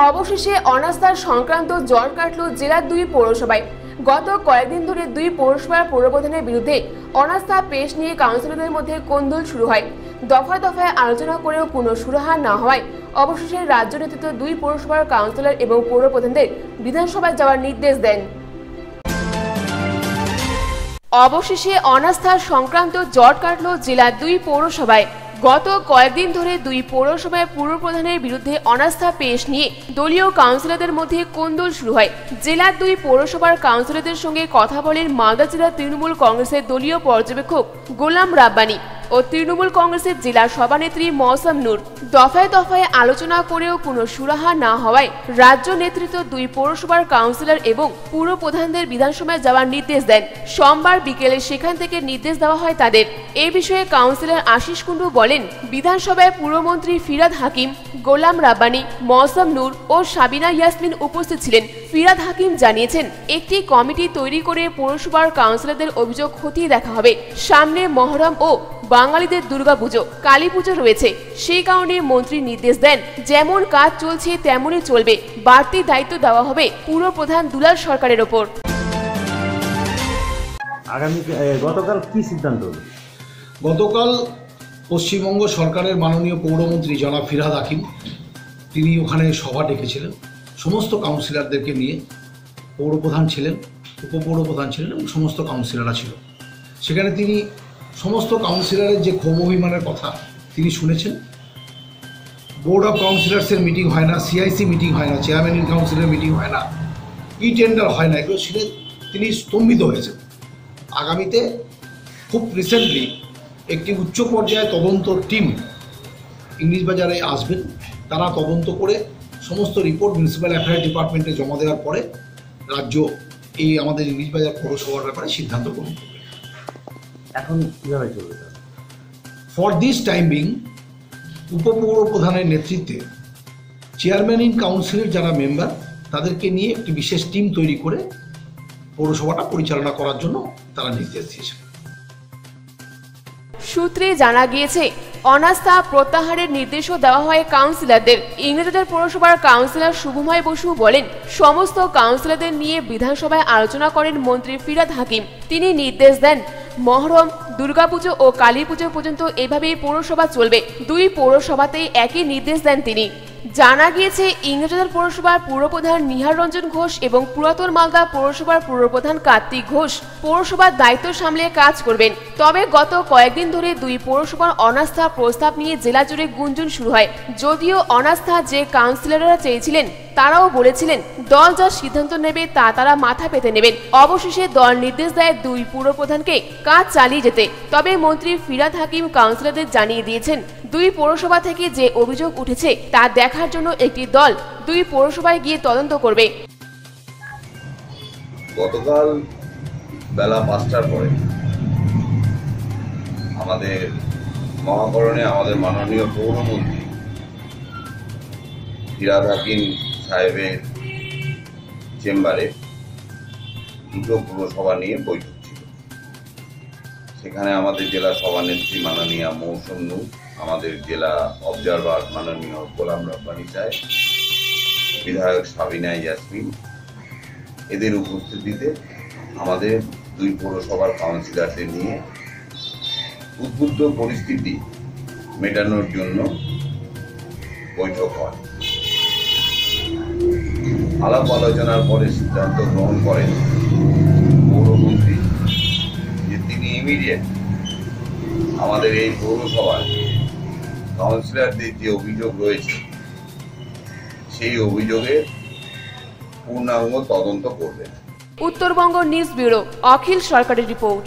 অবশেষে অনাস্থার সংক্রান্ত জ্বর কাটল জেলার দুই পৌরসভায়। গত কয়েকদিন ধরে দুই পৌরসভার পৌরপ্রধানের বিরুদ্ধে অনাস্থা পেশ নিয়ে কাউন্সিলরদের মধ্যে কোন্দল শুরু হয়। দফায় দফায় আলোচনা করেও কোনো সুরাহা না হওয়ায় অবশেষে রাজ্য নেতৃত্ব দুই পৌরসভার কাউন্সিলর এবং পৌরপ্রধানদের বিধানসভায় যাওয়ার নির্দেশ দেন। অবশেষে অনাস্থার সংক্রান্ত জট কাটল জেলার দুই পৌরসভায়। গত কয়েকদিন ধরে দুই পৌরসভায় পুরপ্রধানের বিরুদ্ধে অনাস্থা পেশ নিয়ে দলীয় কাউন্সিলরদের মধ্যে কোন্দল শুরু হয়। জেলার দুই পৌরসভার কাউন্সিলরদের সঙ্গে কথা বলেন মালদা জেলা তৃণমূল কংগ্রেসের দলীয় পর্যবেক্ষক গোলাম রাব্বানি। ও তৃণমূল কংগ্রেসের জেলা সভানেত্রী মৌসাম নূর। দফায় দফায় আলোচনা করেও কোনো সুরাহা না হওয়ায় রাজ্য নেতৃত্ব দুই পৌরসভার কাউন্সিলর এবং পুর প্রধানদের বিধানসভায় যাওয়ার নির্দেশ দেন। সোমবার বিকেলে সেখান থেকে নির্দেশ দেওয়া হয় তাদের। এ বিষয়ে কাউন্সিলর আশিস কুণ্ডু বলেন, বিধানসভায় পুরমন্ত্রী ফিরাদ হাকিম, গোলাম রাব্বানি, মৌসাম নূর ও সাবিনা ইয়াসমিন উপস্থিত ছিলেন। ফিরাদ হাকিম জানিয়েছেন, একটি কমিটি তৈরি করে পৌরসভার কাউন্সিলরদের অভিযোগ খতিয়ে দেখা হবে। সামনে মহরম ও বাঙালিদের দুর্গাপুজো কালী পুজো রয়েছে। সেই কারণে মন্ত্রী নির্দেশ দেন যেমন কাজ চলছে তেমনই চলবে। বাড়তি দায়িত্ব দেওয়া হবে পুরো প্রধান দুলাল সরকারের ওপর। আগামী গতকাল কি সিদ্ধান্ত হলো? গতকাল পশ্চিমবঙ্গ সরকারের মাননীয় পৌরমন্ত্রী জনাব ফিরহাদ হাকিম তিনি ওখানে সভা ডেকেছিলেন। সমস্ত কাউন্সিলরদেরকে নিয়ে পৌরপ্রধান ছিলেন উপপৌরপ্রধান ছিলেন এবং সমস্ত কাউন্সিলররা ছিল। সেখানে তিনি সমস্ত কাউন্সিলরের যে ক্ষোভ অভিমানের কথা তিনি শুনেছেন। বোর্ড অফ কাউন্সিলার্সের মিটিং হয় না সিআইসি মিটিং হয় না চেয়ারম্যান ইন কাউন্সিলের মিটিং হয় না ই টেন্ডার হয় না, এগুলো শুনে তিনি স্তম্ভিত হয়েছেন। আগামীতে খুব রিসেন্টলি একটি উচ্চ পর্যায়ে তদন্ত টিম ইংলিশ বাজারে আসবেন। তারা তদন্ত করে সমস্ত রিপোর্ট মিউনিসিপ্যাল অ্যাফেয়ার ডিপার্টমেন্টে জমা দেওয়ার পরে রাজ্য এই আমাদের ইংলিশ বাজার পৌরসভার ব্যাপারে সিদ্ধান্ত গ্রহণ করবে এখন কীভাবে চলবে ফর দিস টাইমিং উপপৌর প্রধানের নেতৃত্বে চেয়ারম্যান ইন কাউন্সিলের যারা মেম্বার তাদেরকে নিয়ে একটি বিশেষ টিম তৈরি করে পৌরসভাটা পরিচালনা করার জন্য তারা নির্দেশ দিয়েছে সূত্রে জানা গিয়েছে অনাস্থা প্রত্যাহারের নির্দেশও দেওয়া হয় কাউন্সিলরদের। ইংরেজদের পৌরসভার কাউন্সিলর শুভময় বসু বলেন সমস্ত কাউন্সিলরদের নিয়ে বিধানসভায় আলোচনা করেন মন্ত্রী ফিরাদ হাকিম। তিনি নির্দেশ দেন মহরম, দুর্গাপুজো ও কালী পুজো পর্যন্ত এভাবেই পৌরসভা চলবে। দুই পৌরসভাতেই একই নির্দেশ দেন তিনি। জানা গিয়েছে, ইংরেজদের পৌরসভার পুরপ্রধান নিহার রঞ্জন ঘোষ এবং পুরাতন মালদা পৌরসভার পুরপ্রধান কার্তিক ঘোষ পৌরসভার দায়িত্ব সামলে কাজ করবেন। তবে গত কয়েকদিন ধরে দুই পৌরসভার অনাস্থা প্রস্তাব নিয়ে জেলা জুড়ে গুঞ্জন শুরু হয়। যদিও অনাস্থা যে কাউন্সিলররা চেয়েছিলেন, তারাও বলেছিলেন, দল যা সিদ্ধান্ত নেবে তা তারা মাথা পেতে নেবেন। অবশেষে দল নির্দেশ দেয় দুই পুরপ্রধানকে কাজ চালিয়ে যেতে। তবে মন্ত্রী ফিরাদ হাকিম কাউন্সিলরদের জানিয়ে দিয়েছেন দুই পৌরসভা থেকে যে অভিযোগ উঠেছে তা দেখার জন্য একটি দল দুই পৌরসভায় গিয়ে তদন্ত করবে। গতকাল বেলা পাঁচটার পরে আমাদের মহাকরণে আমাদের মাননীয় পৌরমন্ত্রী ফিরাদ হাকিম সাহেবের চেম্বারে দুটো পুরসভা নিয়ে বৈঠক ছিল। সেখানে আমাদের জেলা সভানেত্রী মাননীয় মৌসুম নূর আমাদের জেলা অবজারভার মাননীয় গোলাম রব্বানি সাহেব, বিধায়ক সাবিনা ইয়াসমিন, এদের উপস্থিতিতে আমাদের দুই পৌরসভার কাউন্সিলরদের নিয়ে উদ্বুদ্ধ পরিস্থিতি মেটানোর জন্য বৈঠক হয়। আলাপ আলোচনার পরে সিদ্ধান্ত গ্রহণ করেন পৌরমন্ত্রী যে তিনি ইমিডিয়েট আমাদের এই পৌরসভার কাউন্সিলরদের যে অভিযোগ রয়েছে, সেই অভিযোগের পূর্ণাঙ্গ তদন্ত করবেন উত্তরবঙ্গ নিউজ ব্যুরো, অখিল সরকারের রিপোর্ট।